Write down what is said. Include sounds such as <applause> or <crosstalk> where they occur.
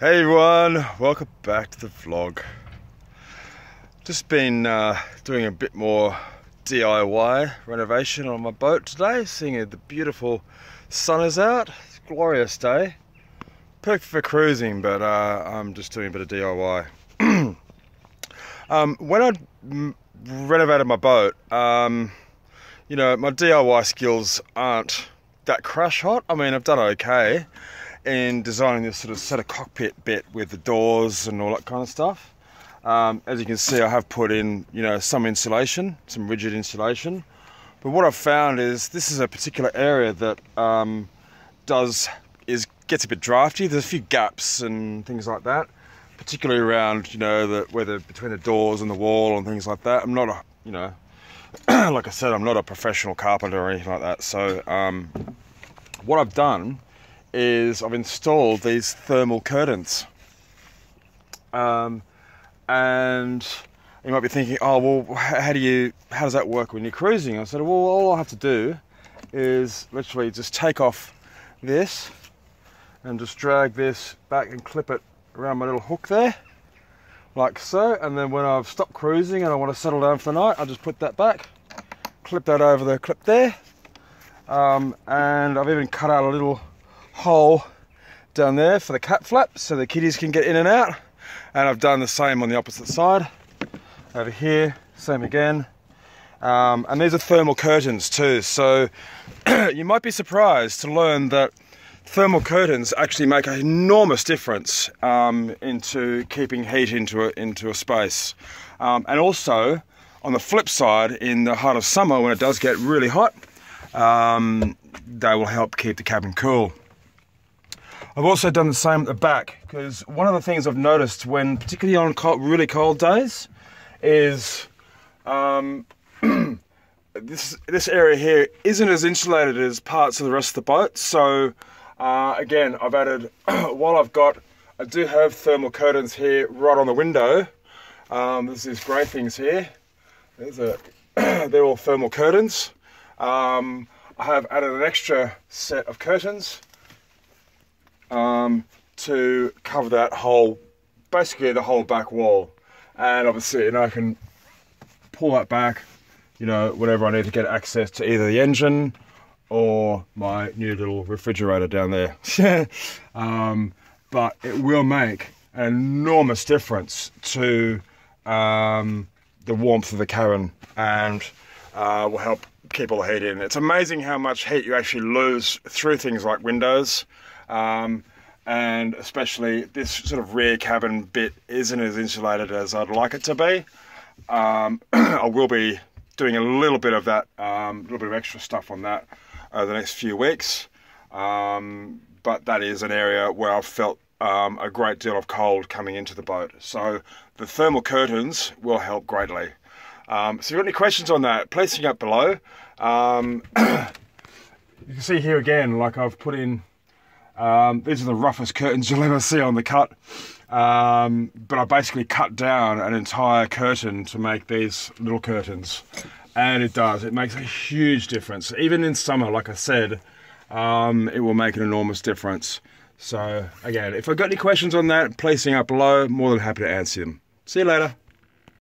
Hey everyone, welcome back to the vlog. Just been uh, doing a bit more DIY renovation on my boat today, seeing the beautiful sun is out. It's a glorious day. Perfect for cruising, but uh, I'm just doing a bit of DIY. <clears throat> um, when I renovated my boat, um, you know, my DIY skills aren't that crash hot. I mean, I've done okay in designing this sort of set of cockpit bit with the doors and all that kind of stuff. Um, as you can see, I have put in, you know, some insulation, some rigid insulation. But what I've found is this is a particular area that um, does is gets a bit drafty. There's a few gaps and things like that, particularly around, you know, the whether between the doors and the wall and things like that. I'm not a, you know, <clears throat> like I said, I'm not a professional carpenter or anything like that. So um, what I've done is I've installed these thermal curtains. Um, and you might be thinking, oh well, how do you, how does that work when you're cruising? I said, well, all I have to do is literally just take off this and just drag this back and clip it around my little hook there, like so. And then when I've stopped cruising and I want to settle down for the night, I just put that back, clip that over the clip there. Um, and I've even cut out a little hole down there for the cat flap so the kitties can get in and out. And I've done the same on the opposite side. Over here, same again. Um, and these are thermal curtains too. So <clears throat> you might be surprised to learn that thermal curtains actually make an enormous difference um, into keeping heat into a, into a space. Um, and also, on the flip side, in the height of summer when it does get really hot, um, they will help keep the cabin cool. I've also done the same at the back because one of the things I've noticed when, particularly on cold, really cold days, is um, <clears throat> this this area here isn't as insulated as parts of the rest of the boat. So uh, again, I've added <clears throat> while I've got, I do have thermal curtains here right on the window. Um, there's these grey things here. There's a, <clears throat> they're all thermal curtains. Um, I have added an extra set of curtains um, to cover that whole, basically the whole back wall. And obviously, you know, I can pull that back, you know, whenever I need to get access to either the engine or my new little refrigerator down there. <laughs> um, but it will make an enormous difference to um, the warmth of the cabin and uh, will help keep all the heat in. It's amazing how much heat you actually lose through things like windows um, and especially this sort of rear cabin bit isn't as insulated as I'd like it to be. Um, <clears throat> I will be doing a little bit of that, a um, little bit of extra stuff on that over the next few weeks. Um, but that is an area where I've felt um, a great deal of cold coming into the boat. So the thermal curtains will help greatly. Um, so if you've got any questions on that, please think up below. Um, <clears throat> you can see here again, like I've put in um, these are the roughest curtains you'll ever see on the cut. Um, but I basically cut down an entire curtain to make these little curtains. And it does, it makes a huge difference. Even in summer, like I said, um, it will make an enormous difference. So again, if I've got any questions on that, please sing up below. More than happy to answer them. See you later.